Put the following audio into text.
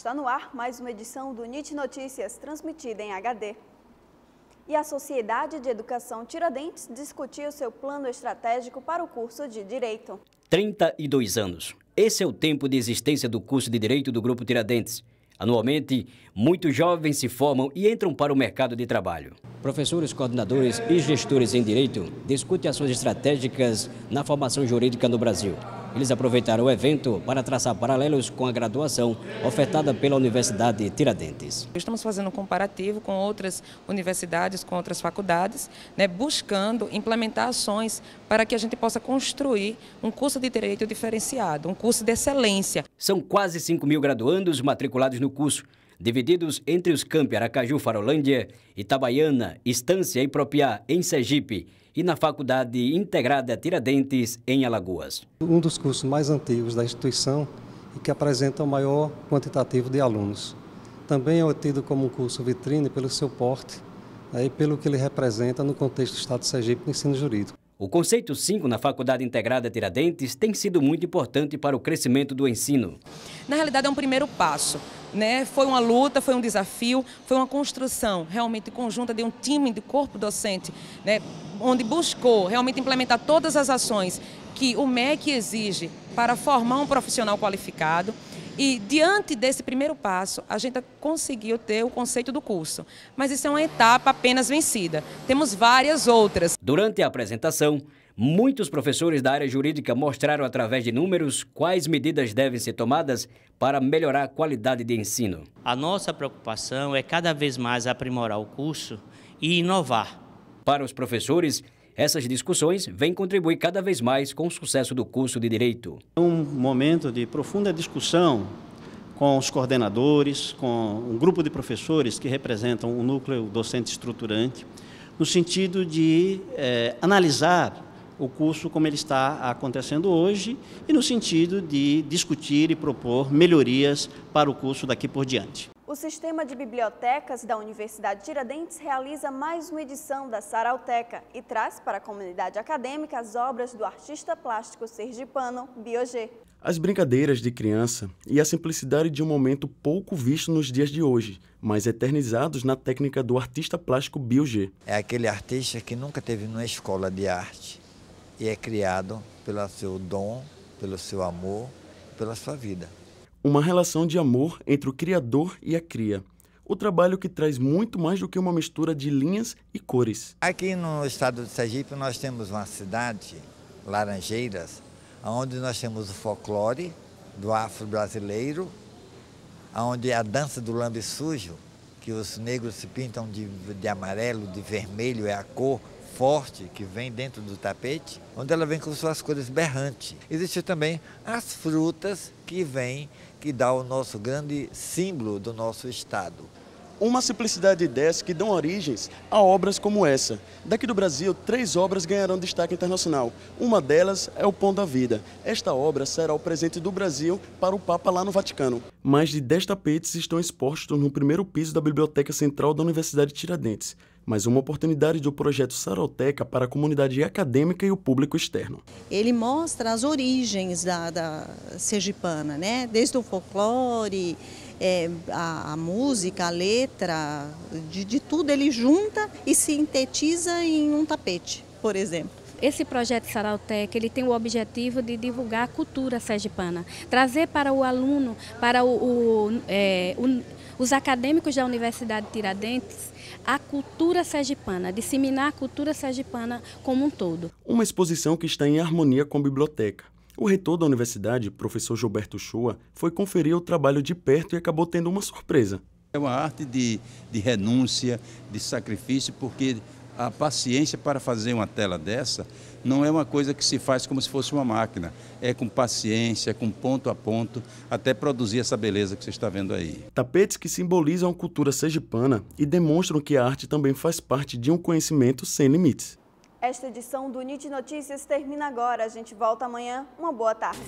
está no ar mais uma edição do NIT Notícias, transmitida em HD. E a Sociedade de Educação Tiradentes discutiu seu plano estratégico para o curso de Direito. 32 anos. Esse é o tempo de existência do curso de Direito do Grupo Tiradentes. Anualmente, muitos jovens se formam e entram para o mercado de trabalho. Professores, coordenadores e gestores em direito discutem ações estratégicas na formação jurídica no Brasil. Eles aproveitaram o evento para traçar paralelos com a graduação ofertada pela Universidade Tiradentes. Estamos fazendo um comparativo com outras universidades, com outras faculdades, né, buscando implementar ações para que a gente possa construir um curso de direito diferenciado, um curso de excelência. São quase 5 mil graduandos matriculados no curso divididos entre os campi Aracaju, Farolândia, Itabaiana, Estância e Propiá, em Sergipe, e na Faculdade Integrada Tiradentes, em Alagoas. Um dos cursos mais antigos da instituição e que apresenta o maior quantitativo de alunos. Também é tido como um curso vitrine pelo seu porte né, e pelo que ele representa no contexto do Estado de Sergipe no ensino jurídico. O conceito 5 na Faculdade Integrada Tiradentes tem sido muito importante para o crescimento do ensino. Na realidade, é um primeiro passo. Né? Foi uma luta, foi um desafio, foi uma construção realmente conjunta de um time de corpo docente, né? onde buscou realmente implementar todas as ações que o MEC exige para formar um profissional qualificado e diante desse primeiro passo, a gente conseguiu ter o conceito do curso. Mas isso é uma etapa apenas vencida. Temos várias outras. Durante a apresentação, muitos professores da área jurídica mostraram através de números quais medidas devem ser tomadas para melhorar a qualidade de ensino. A nossa preocupação é cada vez mais aprimorar o curso e inovar. Para os professores, essas discussões vêm contribuir cada vez mais com o sucesso do curso de Direito. É um momento de profunda discussão com os coordenadores, com um grupo de professores que representam o núcleo docente estruturante, no sentido de eh, analisar o curso como ele está acontecendo hoje e no sentido de discutir e propor melhorias para o curso daqui por diante. O Sistema de Bibliotecas da Universidade Tiradentes realiza mais uma edição da Sarauteca e traz para a comunidade acadêmica as obras do artista plástico sergipano Biogê. As brincadeiras de criança e a simplicidade de um momento pouco visto nos dias de hoje, mas eternizados na técnica do artista plástico Biogê. É aquele artista que nunca teve numa escola de arte e é criado pelo seu dom, pelo seu amor, pela sua vida uma relação de amor entre o criador e a cria. O trabalho que traz muito mais do que uma mistura de linhas e cores. Aqui no estado de Sergipe nós temos uma cidade, Laranjeiras, onde nós temos o folclore do afro-brasileiro, onde a dança do lambe sujo, que os negros se pintam de, de amarelo, de vermelho, é a cor forte que vem dentro do tapete, onde ela vem com suas cores berrantes. Existe também as frutas que vêm que dá o nosso grande símbolo do nosso Estado. Uma simplicidade de ideias que dão origens a obras como essa. Daqui do Brasil, três obras ganharão destaque internacional. Uma delas é o Pão da Vida. Esta obra será o presente do Brasil para o Papa lá no Vaticano. Mais de 10 tapetes estão expostos no primeiro piso da Biblioteca Central da Universidade de Tiradentes mas uma oportunidade do projeto Saroteca para a comunidade acadêmica e o público externo. Ele mostra as origens da, da sergipana, né? desde o folclore, é, a, a, música, a letra, de, de tudo ele junta e sintetiza em um tapete, por exemplo. Esse projeto Sarautec ele tem o objetivo de divulgar a cultura sergipana, trazer para o aluno, para o, o, é, o, os acadêmicos da Universidade de Tiradentes, a cultura sergipana, disseminar a cultura sergipana como um todo. Uma exposição que está em harmonia com a biblioteca. O reitor da universidade, professor Gilberto Chua, foi conferir o trabalho de perto e acabou tendo uma surpresa. É uma arte de, de renúncia, de sacrifício, porque a paciência para fazer uma tela dessa não é uma coisa que se faz como se fosse uma máquina. É com paciência, com ponto a ponto, até produzir essa beleza que você está vendo aí. Tapetes que simbolizam a cultura sergipana e demonstram que a arte também faz parte de um conhecimento sem limites. Esta edição do NIT Notícias termina agora. A gente volta amanhã. Uma boa tarde.